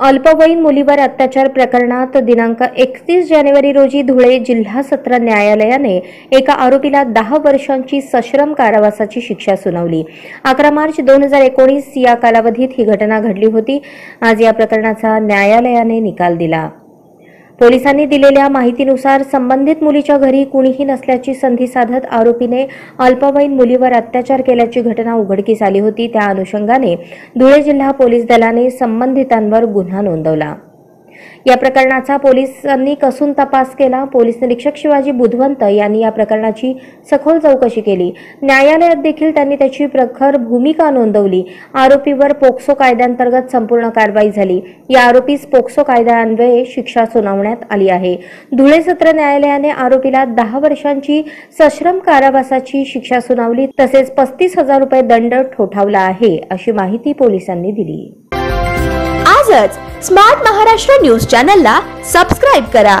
अल्पवयीन मुलीवर अत्याचार प्रकरणात दिनांक एकतीस जानेवारी रोजी धुळे जिल्हा सत्र न्यायालयाने एका आरोपीला दहा वर्षांची सश्रम कारावासाची शिक्षा सुनावली. अकरा मार्च दोन हजार एकोणीस या कालावधीत ही घटना घडली होती. आज या प्रकरणाचा न्यायालयाने निकाल दिला. पोलिसांनी दिलेल्या माहितीनुसार संबंधित मुलीच्या घरी कुणीही नसल्याची संधी साधत आरोपीने अल्पवयीन मुलीवर अत्याचार केल्याची घटना उघडकीस आली होती. त्या अनुषंगाने धुळे जिल्हा पोलीस दलाने संबंधितांवर गुन्हा नोंदवला. या प्रकरणाचा पोलिसांनी कसून तपास केला. पोलीस निरीक्षक शिवाजी बुधवंत यांनी या प्रकरणाची सखोल चौकशी केली. न्यायालयात देखील त्यांनी त्याची प्रखर भूमिका नोंदवली. आरोपीवर पोक्सो कायद्यांतर्गत संपूर्ण कारवाई झाली. या आरोपीस पोक्सो कायद्यान्वये शिक्षा सुनावण्यात आली आहे. धुळे सत्र न्यायालयाने आरोपीला दहा वर्षांची सश्रम कारावासाची शिक्षा सुनावली तसेच पस्तीस हजार रुपये दंड ठोठावला आहे अशी माहिती पोलिसांनी दिली. आजच स्मार्ट महाराष्ट्र न्यूज चॅनलला सबस्क्राईब करा.